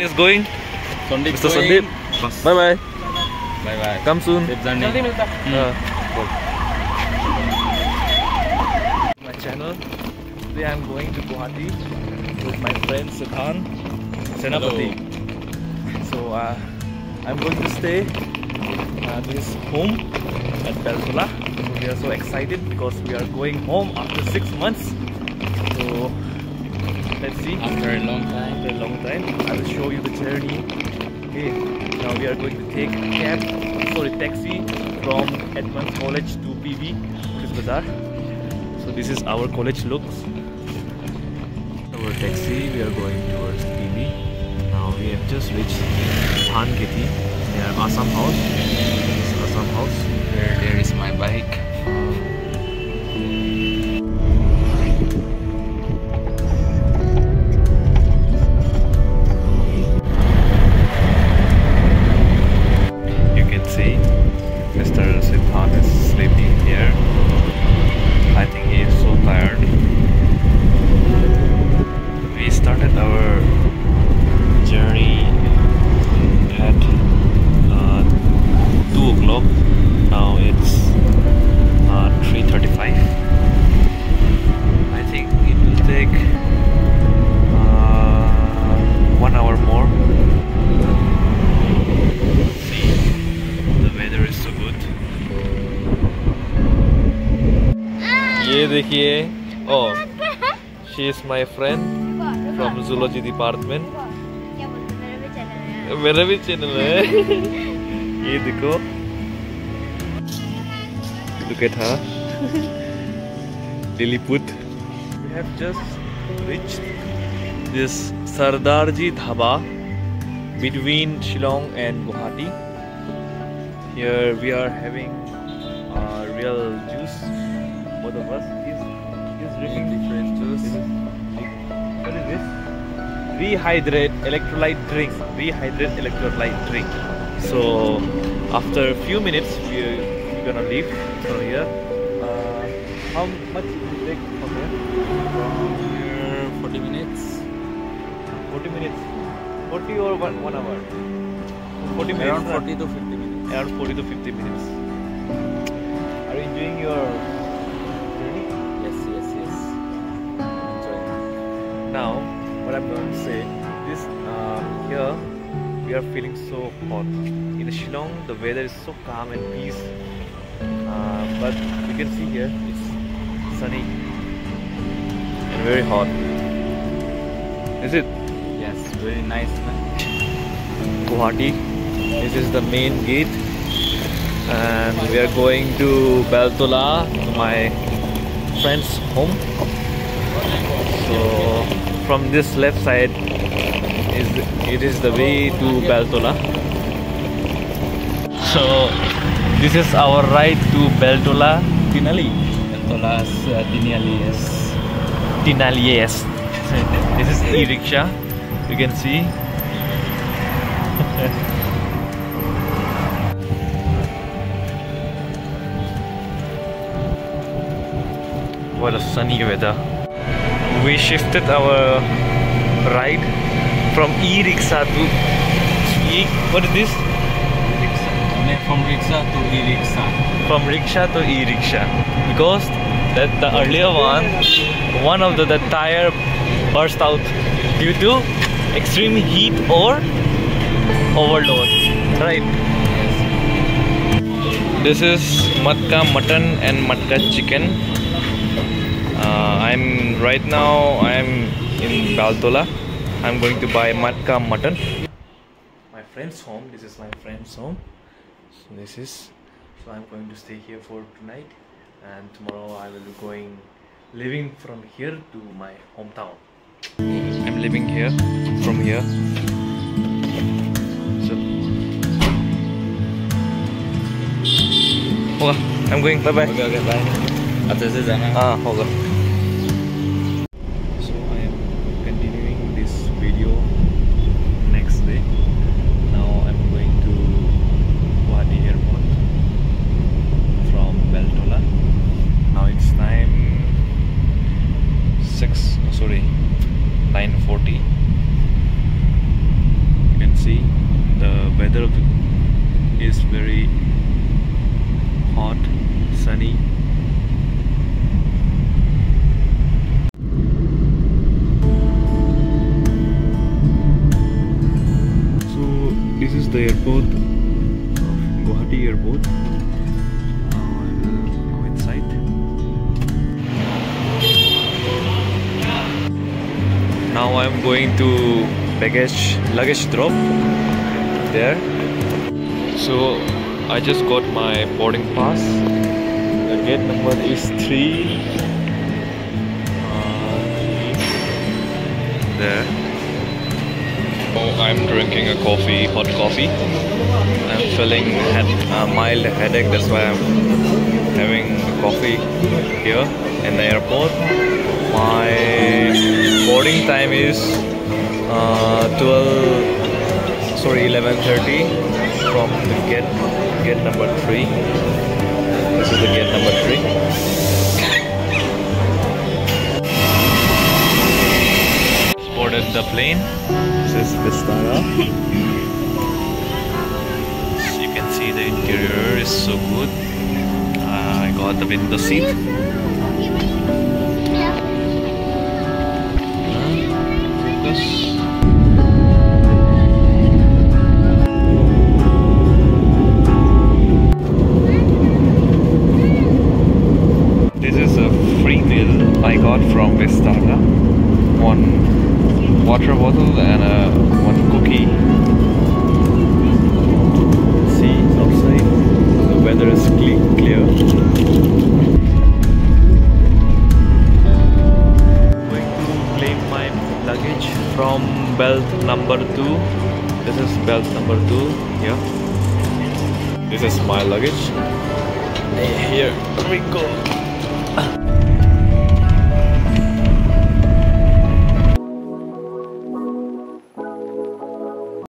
is going. Sandeep Mr. going. Sandeep. Bye bye. Bye bye. Come soon. Safe journey. Uh, my channel. Today I'm going to Guwahati with my friend Sidhan Senapati. So uh, I'm going to stay at his home at Beltola. So we are so excited because we are going home after six months. So let's see. After a long time. After a long time, I will show you the journey. Okay, now we are going to take cab, sorry, taxi from Edmund's College to PV, Chris Bazaar. So this is our college looks. Our taxi, we are going towards PV. Now we have just reached Thangeti near Assam House. This is Assam House. There, there o'clock. Now it's uh, 3.35. I think it will take uh, one hour more. See, the weather is so good. ये देखिए oh she is my friend from zoology department क्या बोलते मेरा भी channel है मेरा भी channel है ये देखो Look at her. Lilliput we have just reached this Sardarji Dhaba between Shillong and Guwahati. Here we are having uh, real juice both of us. He's, he's drinking different juice. What is this? Rehydrate electrolyte drink. Rehydrate electrolyte drink. So after a few minutes we're, we're gonna leave from here uh, how much will it take from here? From here, 40 minutes. 40 minutes. 40 or one, one hour? 40 minutes Around uh, 40 to 50 minutes. around 40 to 50 minutes. Are you enjoying your journey? Yes, yes, yes. Enjoy. now what i'm going to say this uh, here we are feeling so hot. In shillong the weather is so calm and peace uh, but you can see here it's sunny and very hot. Is it? Yes, very nice. Guwahati. This is the main gate. And we are going to Beltola to my friend's home. So from this left side is it is the way to Beltola so this is our ride to Beltola Tinali. Tolas uh, Diniali, yes. This is e-rickshaw. You can see. What a sunny weather. We shifted our ride from e-rickshaw to e what is this From rickshaw to e-rickshaw. from rickshaw to e-rickshaw. Because that the earlier one one of the, the tire burst out due to extreme heat or overload. Right? This is matka mutton and matka chicken. Uh, i'm right now i'm in beltola. I'm going to buy matka mutton. My friend's home. This is my friend's home so this is so I'm going to stay here for tonight and tomorrow I will be going living from here to my hometown. I'm living here from here. So hold on. I'm going bye bye okay, okay bye. After this I'm ah hold on. Weather is very hot, sunny. So this is the airport of Guwahati Airport. Now inside. Now I'm going to baggage luggage drop there. So I just got my boarding pass. The gate number is three. Uh. There. Oh, I'm drinking a coffee, hot coffee. I'm feeling had a mild headache, that's why I'm having a coffee here in the airport. My boarding time is uh, 12, sorry, 11:30 from the gate gate number three. This is the gate number three. boarded the plane. This is Vistara. As you can see, the interior is so good. Uh, I got the window seat. Focus. Vistara. One water bottle and uh, one cookie. See outside, the weather is cle- clear. Going to claim my luggage from belt number two. This is belt number two. Yeah. This is my luggage. Here we go.